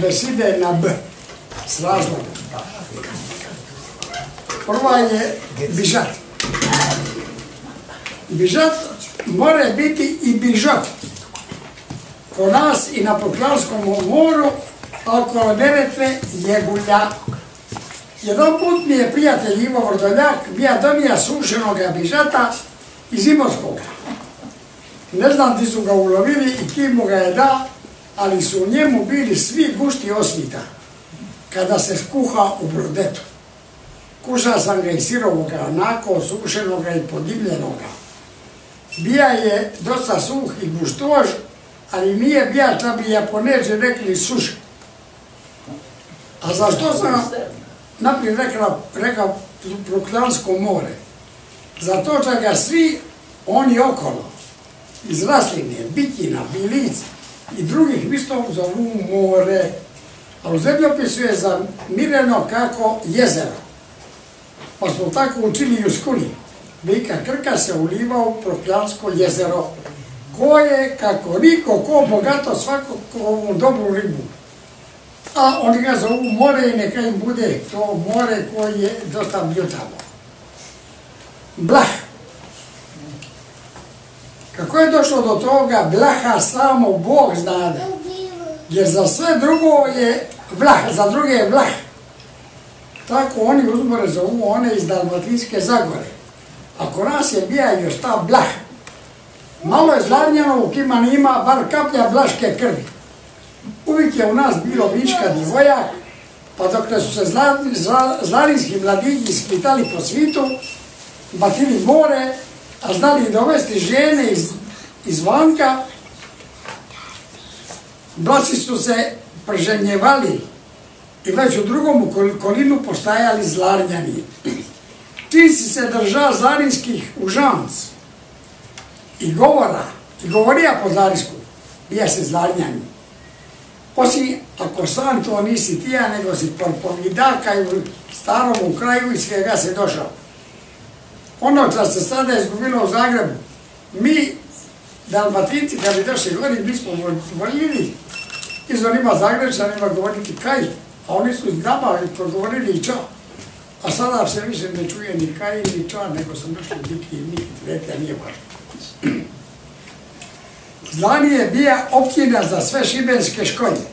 beside na B, s razlogom. Prva je bižat. Bižat more biti i bižat. Ko nas i na Poklanskom moru, oko Neretve je gulja. Jedan put mi je prijatelj Ivo Vrdoljak bija donija sušenog bižata iz Imorskog. Ne znam gdje su ga ulovili i kim mu ga je da, ali su u njemu bili svi gušti osvita kada se skuha u brodetu. Kuša sam ga i sirovoga, nako, sušenoga i podivljenoga. Bija je dosta suh i guštož, ali nije bija, da bi japoneže rekli suš. A zašto sam naprijed rekla, rekao Proklansko more? Zato što ga svi oni okolo, iz rasline, bitina, bilica i drugih mistov za um more, a u zemljopisu je zamireno kako jezero. Pa smo tako učili i u skuli. Vika Krka se uliva u Prokljansko jezero, koje, kako niko, ko bogato svako ovu dobru ribu. A oni ga zovu more i neka im bude to more koje je dosta bio tamo. Blah. Kako je došlo do toga, blaha samo Bog znade. Jer za sve drugo je vlah, za druge je vlah. Tako oni uzmore zovu one iz Dalmatinske Zagore. Ako nas je bija još ta blah, malo je zlarnjeno u kima nima bar kaplja blaške krvi. Uvijek je u nas bilo viška divojak, pa dok su se zlarinski mladići skvitali po svitu, batili more, a znali dovesti žene iz, iz vanka, blaci su se prženjevali i već u drugom kolinu postajali zlarnjani. Ti si se držao zlarinskih užanc i govora, i govorija po zlarinsku, bija se zlarnjani. Osim ako sam to nisi tija, nego si porpovidaka i u starom kraju iz svega se došao. Ono što se sada izgubilo u Zagrebu, mi, dalmatinci, kad bi došli gori, mi smo voljili iz onima Zagrebčanima govoriti kaj, a oni su iz nama progovorili i čo. A sada se više ne čuje ni kaj, ni čo, nego sam došli biti i niki treti, nije važno. Zlani je bija općina za sve šibenske školje.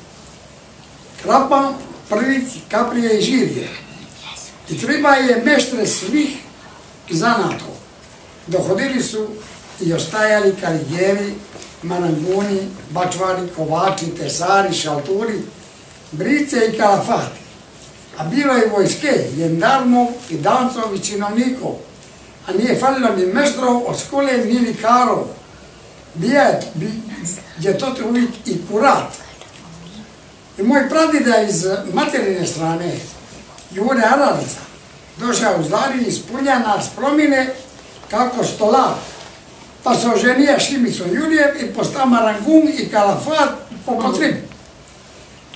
Krapa, Prvić, Kaprije i Žirje. I treba je meštre svih zanato. Dohodili su i ostajali karijeri, mananguni, bačvari, kovači, tesari, šalturi, brice i kalafati. A bilo je vojske, jendarmov i dancov i činovnikov. A nije falilo ni meštro od skole, ni vikarov. Bija je to uvijek i kurat. I moj pradida iz materine strane, Jure Aralica, došao u Zlari iz Puljana s promine kako stolar. Pa se oženija Šimicom Julijev i postao Marangum i Kalafat po potrebi.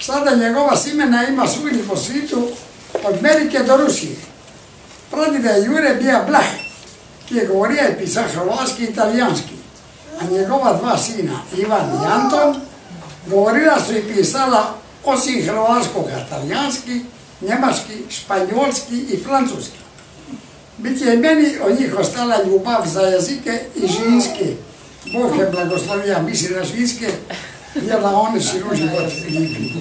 Sada njegova simena ima svojni po svitu od Amerike do Rusije. Pradi da je Jure bija Blah, ki je govorio i pisao hrvatski i italijanski. A njegova dva sina, Ivan i Anton, govorila su i pisala osim hrvatskog italijanski, njemački, španjolski i francuski. Biti je meni od njih ostala ljubav za jezike i žinske. Bog je blagoslovija, misli na žinske, jer na one si ruži od ljubi.